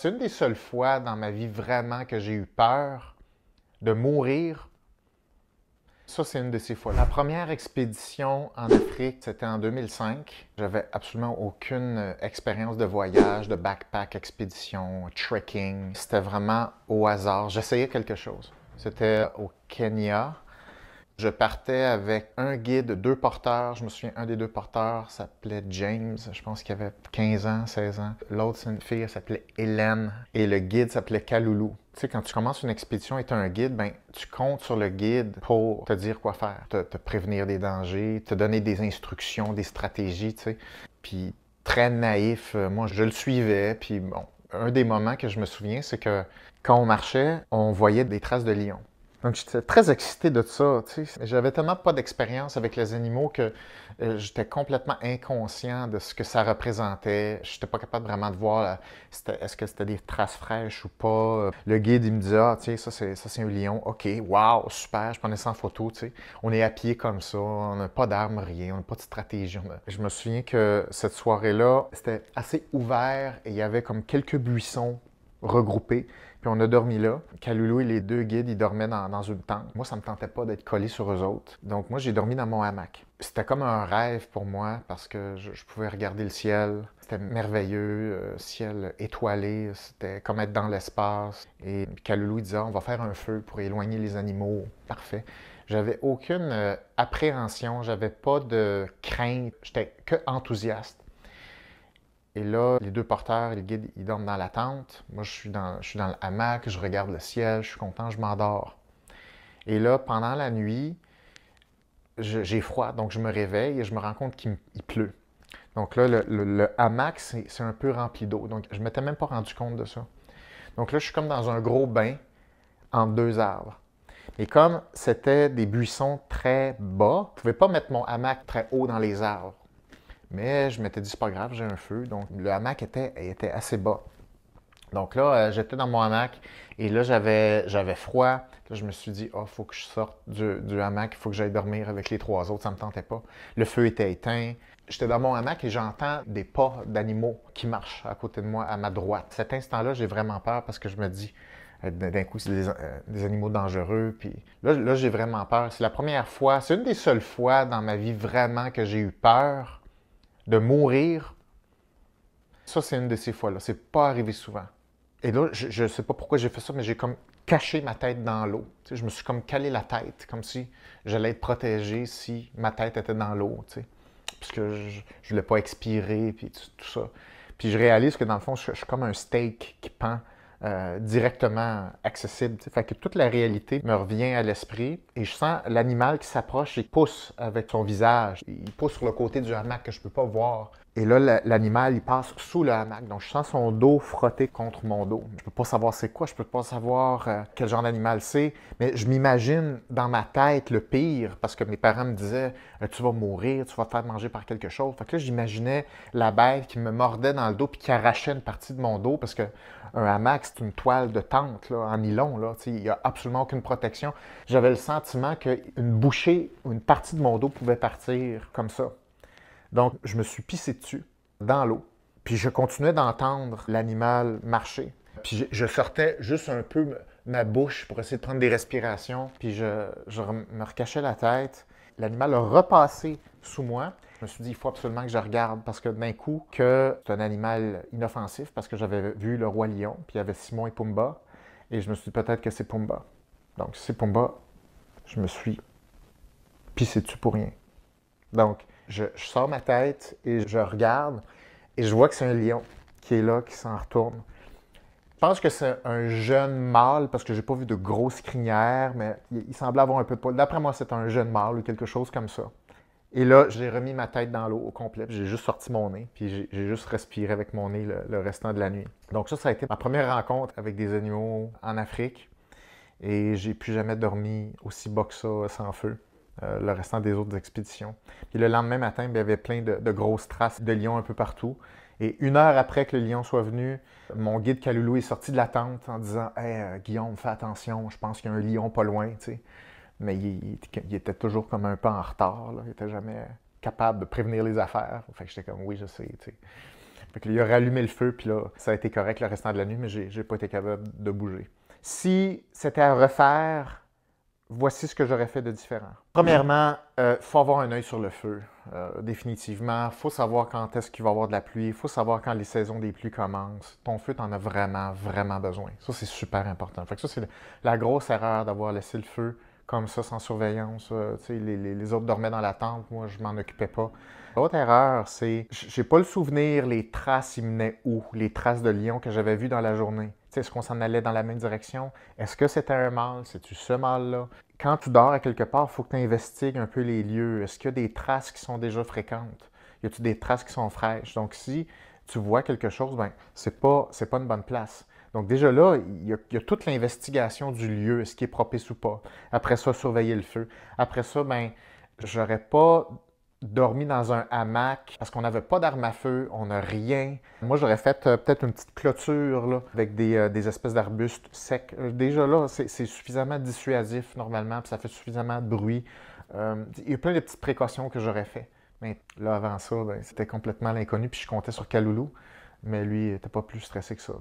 C'est une des seules fois dans ma vie vraiment que j'ai eu peur de mourir. Ça, c'est une de ces fois. La première expédition en Afrique, c'était en 2005. J'avais absolument aucune euh, expérience de voyage, de backpack expédition, trekking. C'était vraiment au hasard. J'essayais quelque chose. C'était au Kenya. Je partais avec un guide, deux porteurs. Je me souviens, un des deux porteurs s'appelait James. Je pense qu'il avait 15 ans, 16 ans. L'autre, c'est une fille, elle s'appelait Hélène. Et le guide s'appelait Kaloulou. Tu sais, quand tu commences une expédition et tu as un guide, ben, tu comptes sur le guide pour te dire quoi faire, te, te prévenir des dangers, te donner des instructions, des stratégies, tu sais. Puis, très naïf, euh, moi, je le suivais. Puis, bon, un des moments que je me souviens, c'est que quand on marchait, on voyait des traces de lions. Donc, j'étais très excité de ça. J'avais tellement pas d'expérience avec les animaux que euh, j'étais complètement inconscient de ce que ça représentait. Je n'étais pas capable vraiment de voir est-ce que c'était des traces fraîches ou pas. Le guide, il me disait Ah, tiens, ça, c'est un lion. OK, wow, super. Je prenais ça en photo. sais. On est à pied comme ça. On n'a pas d'armes, rien. On n'a pas de stratégie. Je me souviens que cette soirée-là, c'était assez ouvert et il y avait comme quelques buissons regroupés. Puis on a dormi là. Kaloulou et les deux guides, ils dormaient dans, une tente. Moi, ça me tentait pas d'être collé sur eux autres. Donc moi, j'ai dormi dans mon hamac. C'était comme un rêve pour moi parce que je, pouvais regarder le ciel. C'était merveilleux, euh, ciel étoilé. C'était comme être dans l'espace. Et Kaloulou disait, on va faire un feu pour éloigner les animaux. Parfait. J'avais aucune euh, appréhension, j'avais pas de crainte, j'étais que enthousiaste. Et là, les deux porteurs les guides, ils dorment dans la tente. Moi, je suis dans, je suis dans le hamac, je regarde le ciel, je suis content, je m'endors. Et là, pendant la nuit, j'ai froid, donc je me réveille et je me rends compte qu'il pleut. Donc là, le, hamac, c'est un peu rempli d'eau. Donc, je ne m'étais même pas rendu compte de ça. Donc là, je suis comme dans un gros bain entre deux arbres. Et comme c'était des buissons très bas, je ne pouvais pas mettre mon hamac très haut dans les arbres. Mais je m'étais dit, c'est pas grave, j'ai un feu. Donc, le hamac était, était assez bas. Donc là, euh, j'étais dans mon hamac et là, j'avais, j'avais froid. Là, je me suis dit, oh, faut que je sorte du, hamac, il faut que j'aille dormir avec les trois autres, ça ne me tentait pas. Le feu était éteint. J'étais dans mon hamac et j'entends des pas d'animaux qui marchent à côté de moi, à ma droite. Cet instant-là, j'ai vraiment peur parce que je me dis, euh, d'un coup, c'est des, euh, animaux dangereux. Puis là, là j'ai vraiment peur. C'est la première fois, c'est une des seules fois dans ma vie vraiment que j'ai eu peur de mourir, ça, c'est une de ces fois-là. C'est pas arrivé souvent. Et là, je ne sais pas pourquoi j'ai fait ça, mais j'ai comme caché ma tête dans l'eau. je me suis comme calé la tête, comme si j'allais être protégé si ma tête était dans l'eau. Que je ne voulais pas expirer, puis tout, ça. Puis je réalise que dans le fond, je suis comme un steak qui pend euh, directement accessible. Fait que toute la réalité me revient à l'esprit et je sens l'animal qui s'approche et pousse avec son visage. Il pousse sur le côté du hamac que je peux pas voir. Et là, l'animal, il passe sous le hamac. Donc, je sens son dos frotter contre mon dos. Je ne peux pas savoir c'est quoi, je ne peux pas savoir euh, quel genre d'animal c'est, mais je m'imagine dans ma tête le pire parce que mes parents me disaient euh, Tu vas mourir, tu vas te faire manger par quelque chose. Fait que là, j'imaginais la bête qui me mordait dans le dos puis qui arrachait une partie de mon dos parce que un hamac, c'est une toile de tente en nylon. Là, il n'y a absolument aucune protection. J'avais le sentiment qu'une bouchée, une partie de mon dos pouvait partir comme ça. Donc, je me suis pissé dessus, dans l'eau. Puis je continuais d'entendre l'animal marcher. Puis je, sortais juste un peu ma bouche pour essayer de prendre des respirations. Puis je, me recachais la tête. L'animal a repassé sous moi. Je me suis dit, il faut absolument que je regarde parce que d'un coup, que c'est un animal inoffensif parce que j'avais vu le roi lion, puis il y avait Simon et Pumba. Et je me suis dit, peut-être que c'est Pumba. Donc, si c'est Pumba, je me suis pissé dessus pour rien. Donc, je, sors ma tête et je regarde et je vois que c'est un lion qui est là, qui s'en retourne. Je pense que c'est un jeune mâle parce que j'ai pas vu de grosses crinières, mais il, semblait avoir un peu de poil. D'après moi, c'est un jeune mâle ou quelque chose comme ça. Et là, j'ai remis ma tête dans l'eau au complet, j'ai juste sorti mon nez, puis j'ai juste respiré avec mon nez le, restant de la nuit. Donc ça, ça a été ma première rencontre avec des animaux en Afrique. Et j'ai plus jamais dormi aussi bas que ça, sans feu. Euh, le restant des autres expéditions. Puis le lendemain matin, ben, il y avait plein de, grosses traces de lions un peu partout. Et une heure après que le lion soit venu, mon guide Kaloulou est sorti de la tente en disant Hey, euh, Guillaume, fais attention, je pense qu'il y a un lion pas loin. Mais il, était toujours comme un peu en retard. Il n'était jamais capable de prévenir les affaires. Fait que j'étais comme Oui, je sais. Fait qu'il a rallumé le feu, puis là, ça a été correct le restant de la nuit, mais j'ai, j'ai pas été capable de bouger. Si c'était à refaire, voici ce que j'aurais fait de différent. Premièrement, il euh, faut avoir un œil sur le feu, euh, définitivement. Il faut savoir quand est-ce qu'il va y avoir de la pluie. Il faut savoir quand les saisons des pluies commencent. Ton feu, tu en as vraiment, vraiment besoin. Ça, c'est super important. Fait que ça, c'est la grosse erreur d'avoir laissé le feu comme ça, sans surveillance. Euh, les, les, les, autres dormaient dans la tente, moi, je m'en occupais pas. L'autre erreur, c'est, j'ai pas le souvenir les traces, ils menaient où, les traces de lion que j'avais vues dans la journée. Est-ce qu'on s'en allait dans la même direction? Est-ce que c'était un mâle? C'est-tu ce mâle-là? Quand tu dors à quelque part, il faut que tu investigues un peu les lieux. Est-ce qu'il y a des traces qui sont déjà fréquentes? Y a-t-il des traces qui sont fraîches? Donc, si tu vois quelque chose, ben, c'est pas, pas une bonne place. Donc déjà là, il y a, toute l'investigation du lieu, est-ce qui est propice ou pas. Après ça, surveiller le feu. Après ça, ben, j'aurais pas dormi dans un hamac parce qu'on n'avait pas d'arme à feu, on n'a rien. Moi, j'aurais fait euh, peut-être une petite clôture là, avec des, euh, espèces d'arbustes secs. Euh, déjà là, c'est suffisamment dissuasif normalement, puis ça fait suffisamment de bruit. il y a plein de petites précautions que j'aurais fait. Mais là, avant ça, ben, c'était complètement l'inconnu, puis je comptais sur Kaloulou, mais lui, il n'était pas plus stressé que ça.